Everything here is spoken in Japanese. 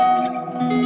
Música